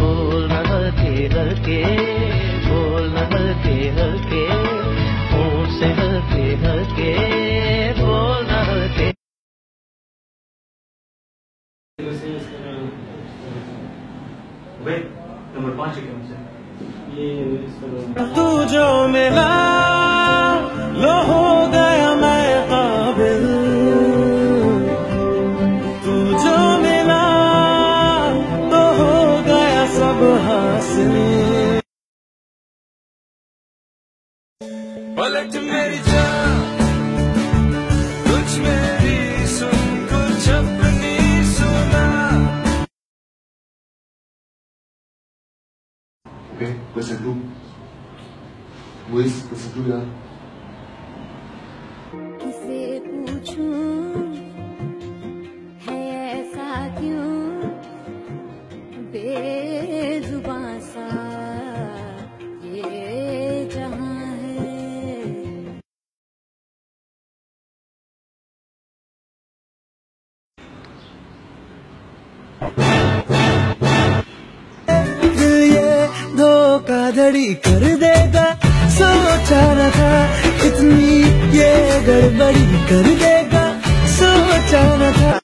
हल्के हल्के हल्के मुँह से हल्के हल्के बोलना हल्के। नंबर पाँच ये तू जो मिला पलट मेरी जान कुछ मेरी सुन कुछ अपनी सुना Okay, listen to. Luis, listen to धोखाधड़ी कर देगा सोचा न था इतनी ये गड़बड़ी कर देगा सोचा न था।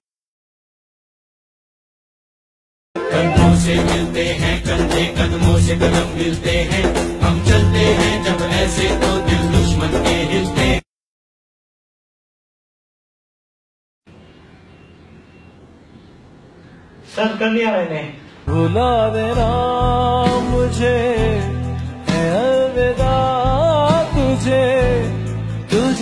कदमों से मिलते हैं कंधे कदमों से कदम मिलते हैं। हम चलते हैं जब ऐसे तो दिल दुश्मन के हिलते सर कर लिया मैंने। भुला देना मुझे।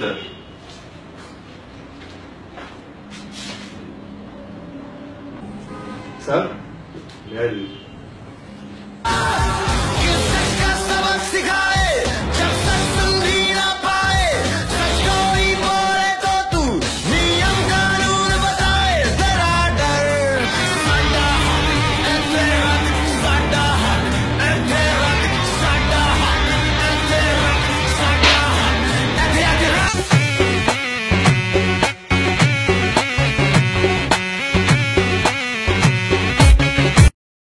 это Сам? Реально.